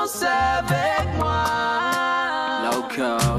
danser avec moi. Loco.